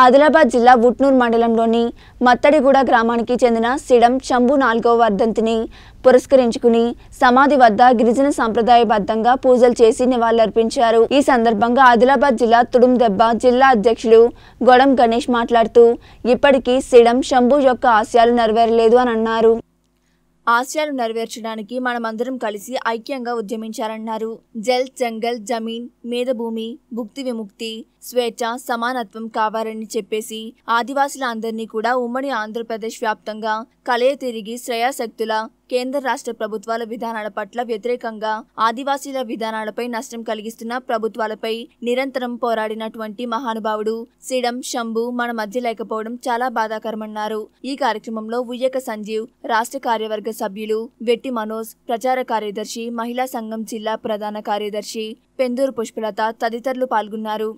ఆదిలాబాద్ జిల్లా ఉట్నూర్ మండలంలోని మత్తడిగూడ గ్రామానికి చెందిన సిడం శంభు నాలుగో వర్ధంతిని పురస్కరించుకుని సమాధి వద్ద గిరిజన సంప్రదాయబద్ధంగా పూజలు చేసి నివాళులర్పించారు. ఈ సందర్భంగా ఆదిలాబాద్ జిల్లా తుడుం దెబ్బ జిల్లా అధ్యక్షులు గొడం గణేష్ మాట్లాడుతూ ఇప్పటికీ సిడం శంభు యొక్క ఆశయాలు నెరవేరలేదు అని అన్నారు. ఆశయాలు నెరవేర్చడానికి మనమందరం కలిసి ఐక్యంగా ఉద్యమించారన్నారు. జల్ జంగల్ జమీన్ మేధభూమి భుక్తి విముక్తి స్వేచ్ఛ సమానత్వం కావాలని చెప్పేసి ఆదివాసుల అందరినీ కూడా ఉమ్మడి ఆంధ్రప్రదేశ్ వ్యాప్తంగా కలయ తిరిగి శ్రేయాశక్తుల కేంద్ర రాష్ట్ర ప్రభుత్వాల విధానాల పట్ల వ్యతిరేకంగా ఆదివాసీల విధానాలపై నష్టం కలిగిస్తున్న ప్రభుత్వాలపై నిరంతరం పోరాడినటువంటి మహానుభావుడు సిడం శంభు మన మధ్య లేకపోవడం చాలా బాధాకరమన్నారు. ఈ కార్యక్రమంలో ఉయ్యక సంజీవ్ రాష్ట్ర కార్యవర్గ సభ్యులు వెట్టి మనోజ్ ప్రచార కార్యదర్శి మహిళా సంఘం జిల్లా ప్రధాన కార్యదర్శి పెందూరు పుష్పలత తదితరులు పాల్గొన్నారు.